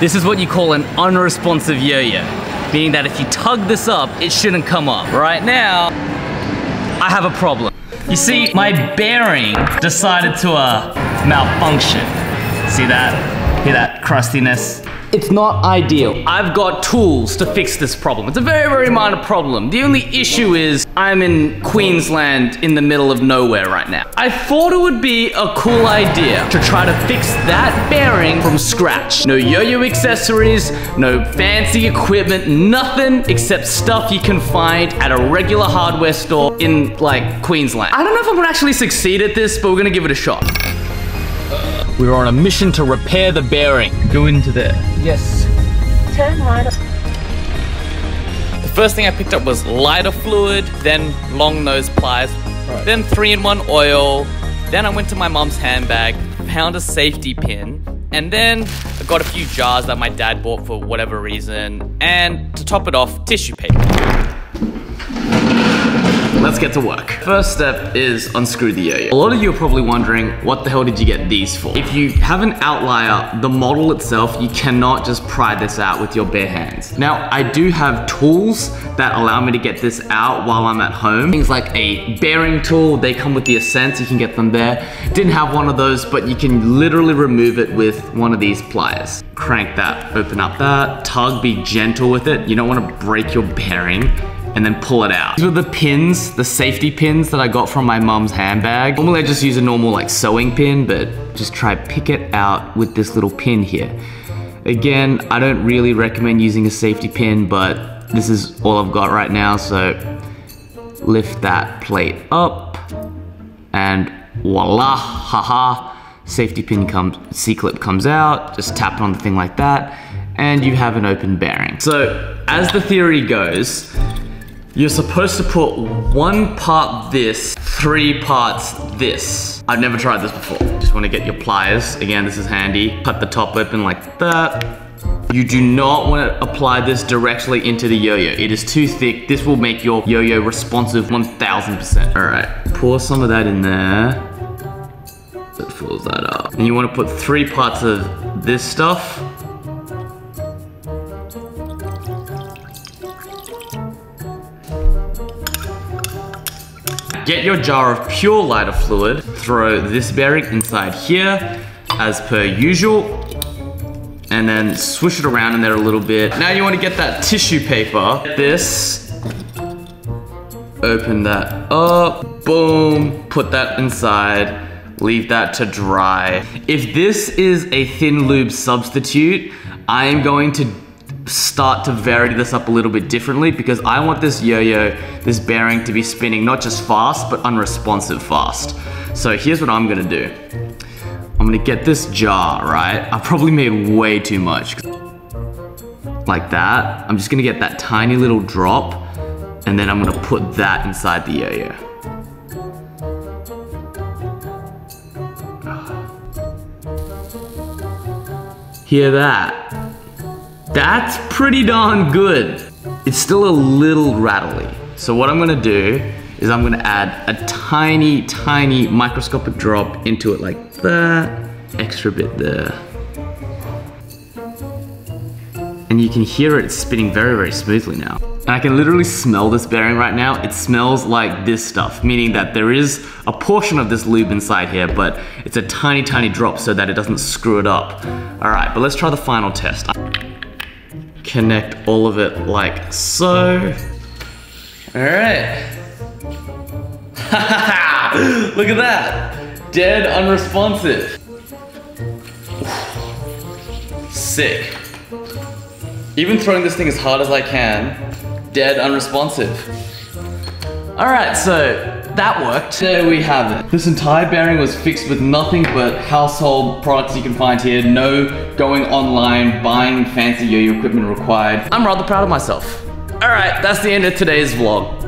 This is what you call an unresponsive yo-yo, meaning that if you tug this up, it shouldn't come up. Right now, I have a problem. You see, my bearing decided to uh, malfunction. See that? Hear that crustiness? It's not ideal. I've got tools to fix this problem. It's a very, very minor problem. The only issue is I'm in Queensland in the middle of nowhere right now. I thought it would be a cool idea to try to fix that bearing from scratch. No yo-yo accessories, no fancy equipment, nothing except stuff you can find at a regular hardware store in like Queensland. I don't know if I'm gonna actually succeed at this, but we're gonna give it a shot. We were on a mission to repair the bearing. Go into there. Yes. Turn right. The first thing I picked up was lighter fluid, then long nose pliers, then three in one oil. Then I went to my mom's handbag, found a safety pin, and then I got a few jars that my dad bought for whatever reason, and to top it off, tissue paper. Let's get to work. First step is unscrew the yo-yo. A lot of you are probably wondering, what the hell did you get these for? If you have an outlier, the model itself, you cannot just pry this out with your bare hands. Now, I do have tools that allow me to get this out while I'm at home. Things like a bearing tool, they come with the Ascent, you can get them there. Didn't have one of those, but you can literally remove it with one of these pliers. Crank that, open up that, tug, be gentle with it. You don't wanna break your bearing and then pull it out. These were the pins, the safety pins that I got from my mom's handbag. Normally I just use a normal like sewing pin, but just try pick it out with this little pin here. Again, I don't really recommend using a safety pin, but this is all I've got right now, so lift that plate up and voila, haha, safety pin comes, C-clip comes out, just tap on the thing like that, and you have an open bearing. So as the theory goes, you're supposed to put one part this, three parts this. I've never tried this before. Just wanna get your pliers. Again, this is handy. Cut the top open like that. You do not want to apply this directly into the yo-yo. It is too thick. This will make your yo-yo responsive 1000%. All right, pour some of that in there. That fills that up. And you want to put three parts of this stuff Get your jar of pure lighter fluid, throw this bearing inside here, as per usual, and then swish it around in there a little bit. Now you want to get that tissue paper, this, open that up, boom, put that inside, leave that to dry. If this is a thin lube substitute, I am going to start to vary this up a little bit differently because I want this yo-yo, this bearing to be spinning not just fast, but unresponsive fast. So here's what I'm gonna do. I'm gonna get this jar, right? I probably made way too much. Like that. I'm just gonna get that tiny little drop and then I'm gonna put that inside the yo-yo. Hear that? That's pretty darn good. It's still a little rattly. So what I'm gonna do is I'm gonna add a tiny, tiny microscopic drop into it like that. Extra bit there. And you can hear it spinning very, very smoothly now. And I can literally smell this bearing right now. It smells like this stuff, meaning that there is a portion of this lube inside here, but it's a tiny, tiny drop so that it doesn't screw it up. All right, but let's try the final test connect all of it like so. All right. Look at that. Dead unresponsive. Sick. Even throwing this thing as hard as I can, dead unresponsive. All right, so that worked. There we have it. This entire bearing was fixed with nothing but household products you can find here. No going online, buying fancy yo-yo equipment required. I'm rather proud of myself. All right, that's the end of today's vlog.